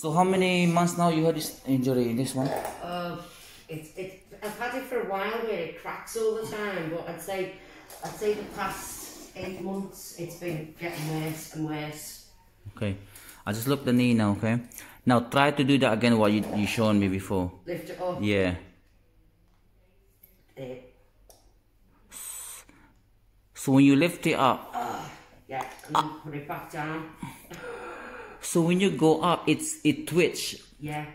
So how many months now you had this injury in this one? Uh, it's it. I've had it for a while where it cracks all the time, but I'd say I'd say the past eight months it's been getting worse and worse. Okay. I just look the knee now, okay? Now try to do that again what you you shown me before. Lift it up. Yeah. There. So when you lift it up, Yeah, and then put it back down. So when you go up, it's it twitch Yeah,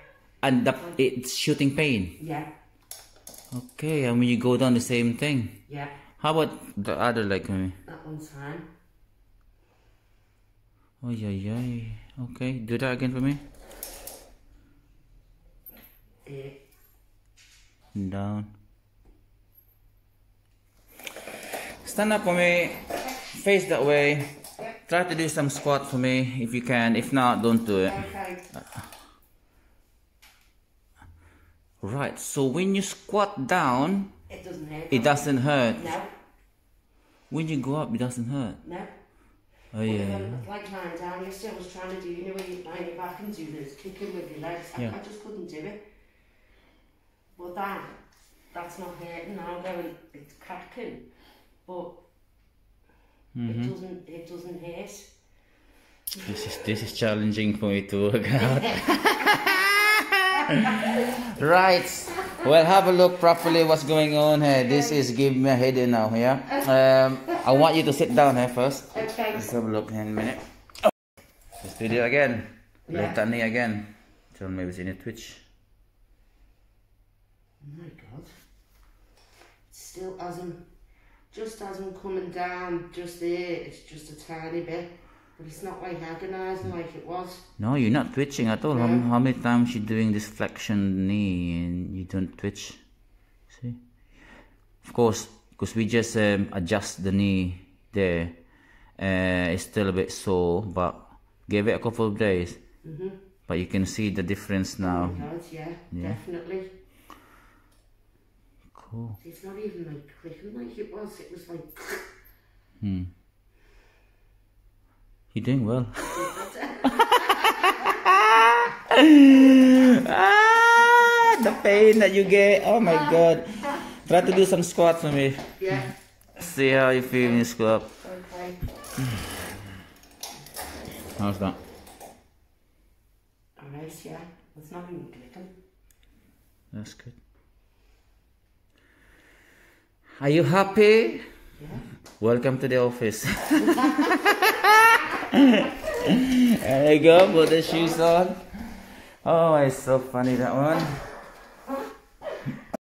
and the, it's shooting pain. yeah, Okay, and when you go down, the same thing. yeah. How about the other leg? maybe? That one time. Oh yeah, yeah. Okay, do that again for me. There. Down. Stand up for me. Face that way. Try to do some squat for me if you can. If not, don't do it. Okay. Right. So when you squat down, It doesn't hurt. it doesn't hurt. No, When you go up, it doesn't hurt. no. Oh yeah. Um, like lying down yesterday, I was trying to do, you know, when you on your back and do this kicking with your legs. I, Yeah. I just couldn't do it. But that, that's not hurting now. Going, it's cracking, but Mm-hmm. it doesn't, it doesn't hurt. This is this is challenging for me to work out. right. Well, have a look properly what's going on here. This is give me a headache now. Yeah. Um, I want you to sit down here first. Okay. Let's have a look here in a minute. Let's do it again. Yeah. Lift that knee again. Tell me if it's in a twitch. Oh my god. Still hasn't, just as I'm coming down just there. It's just a tiny bit. But it's not like agonising like it was. No, you're not twitching at all. How, No. how many times you're doing this flexion knee and you don't twitch? See? Of course, because we just um, adjust the knee there. Uh, it's still a bit sore, but give it a couple of days. Mm-hmm. But you can see the difference now. Yeah, Yeah. definitely. Cool. It's not even like clicking like it was. It was like. Hmm. You're doing well. ah, the pain that you get. Oh my god. Try to do some squats for me. Yeah. See how you feel in your squat. Okay. How's that? Alright, yeah. It's not even clicking. That's good. Are you happy? Yeah. Welcome to the office. there you go, put the shoes on. Oh, it's so funny that one.